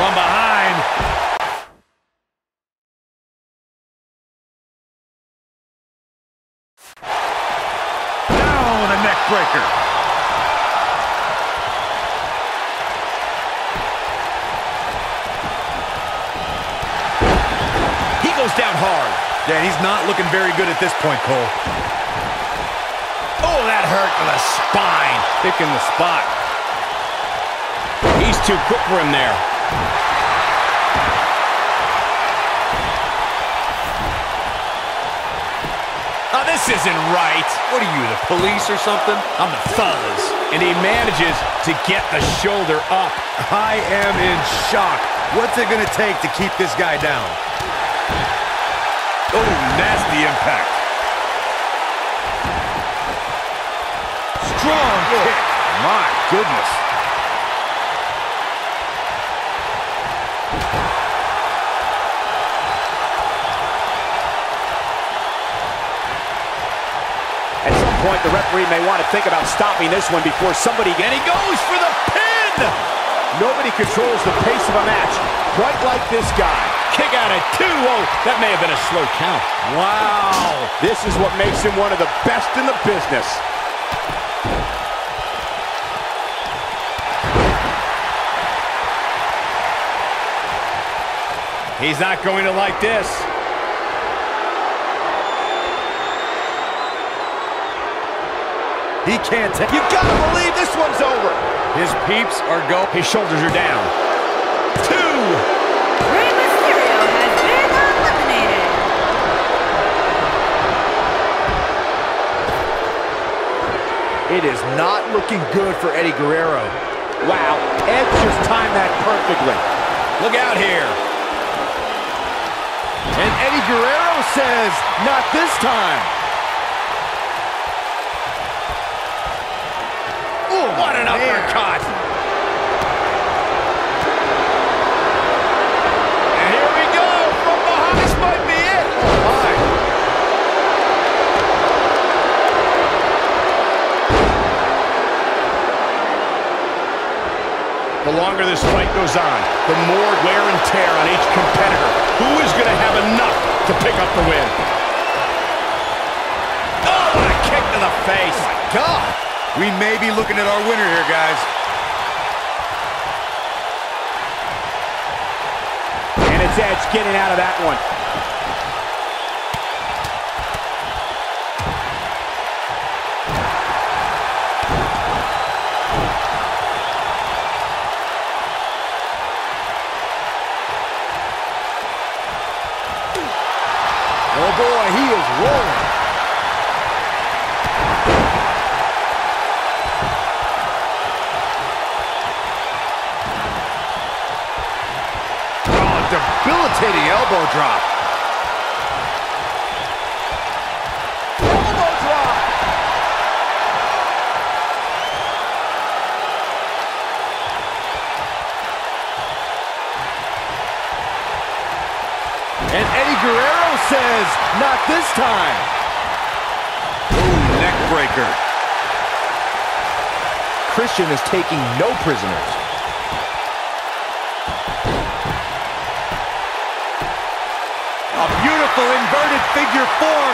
From behind. Down, a neck breaker. He goes down hard. Yeah, he's not looking very good at this point, Cole. Oh, that hurt to the spine. Picking the spot. He's too quick for him there. Oh, this isn't right. What are you, the police or something? I'm the fuzz. And he manages to get the shoulder up. I am in shock. What's it going to take to keep this guy down? Oh, nasty impact. Strong kick. My goodness. Point, the referee may want to think about stopping this one before somebody... And he goes for the pin! Nobody controls the pace of a match quite like this guy. Kick out at two. Oh, that may have been a slow count. Wow. This is what makes him one of the best in the business. He's not going to like this. He can't take You gotta believe this one's over. His peeps are go. His shoulders are down. Two. Rey Mysterio has been eliminated. It is not looking good for Eddie Guerrero. Wow, Edge just timed that perfectly. Look out here. And Eddie Guerrero says, not this time. Ooh, what an man. uppercut. And here we go from behind. This might be it. Oh, my. The longer this fight goes on, the more wear and tear on each competitor. Who is going to have enough to pick up the win? Oh, what a kick to the face. Oh, God. We may be looking at our winner here, guys. And it's Edge getting out of that one. Oh, boy, he is rolling. Debilitating elbow drop. Elbow drop. And Eddie Guerrero says, not this time. Ooh, neck breaker. Christian is taking no prisoners. A beautiful inverted figure four.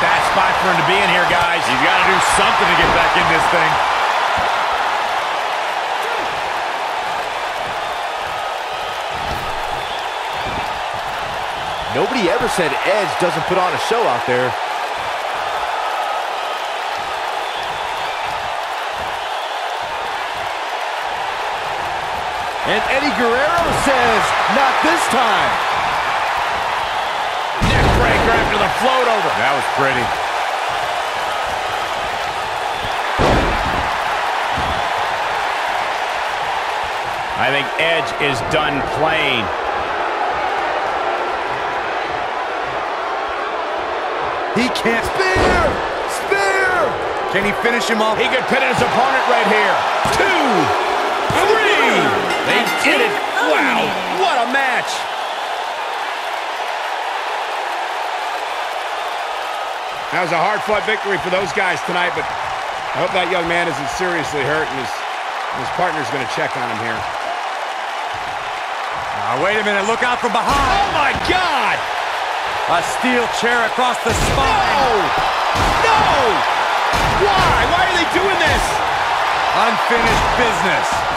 Bad spot for him to be in here, guys. He's got to do something to get back in this thing. Nobody ever said Edge doesn't put on a show out there. And Eddie Guerrero says, not this time. Neck breaker after the float over. That was pretty. I think Edge is done playing. He can't. Spear! Spear! Can he finish him off? He could pin his opponent right here. Two, three. They did it. Wow, what a match. That was a hard-fought victory for those guys tonight, but I hope that young man isn't seriously hurt, and his, his partner's going to check on him here. Now, wait a minute. Look out from behind. Oh, my God! A steel chair across the spine. No! No! Why? Why are they doing this? Unfinished business.